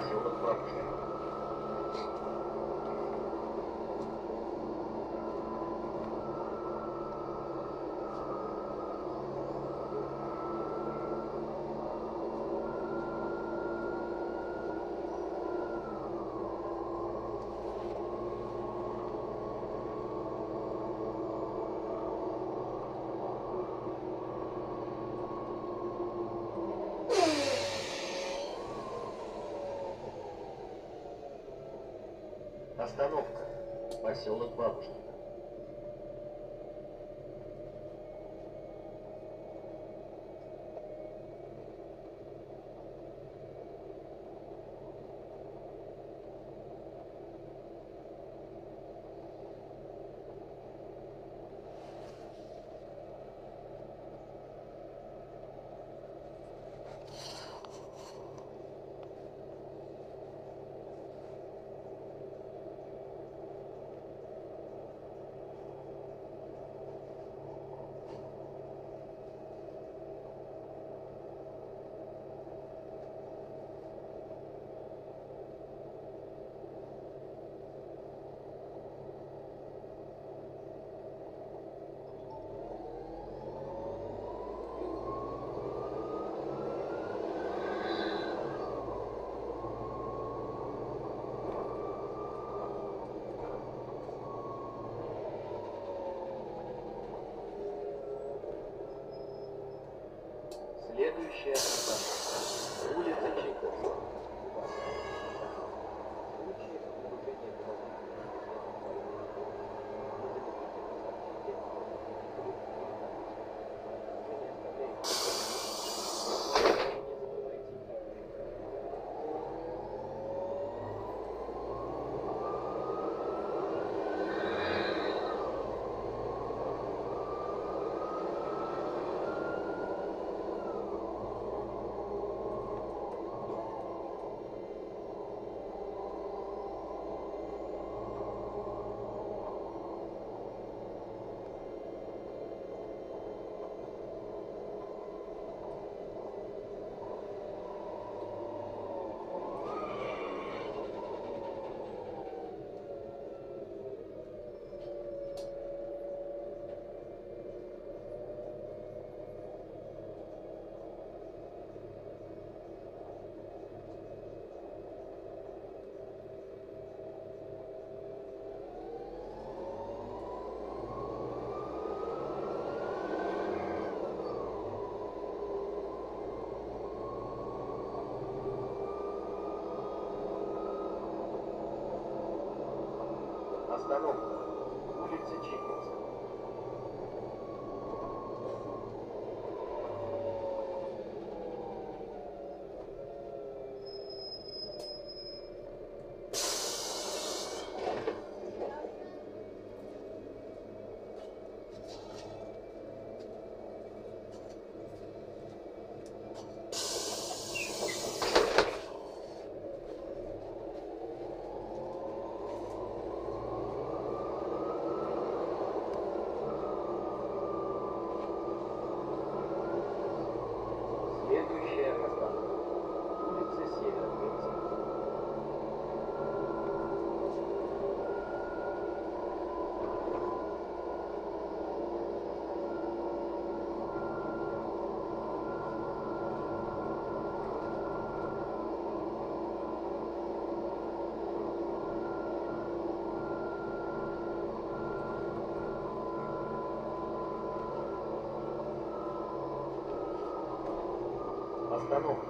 Thank you. Остановка. Поселок Бабушкин. Следующая остановка. Улица Чайковского. Остановка. Улица Чайковского. Следующая остановка. Улица Северная. Остановка. Улица Северокрымская.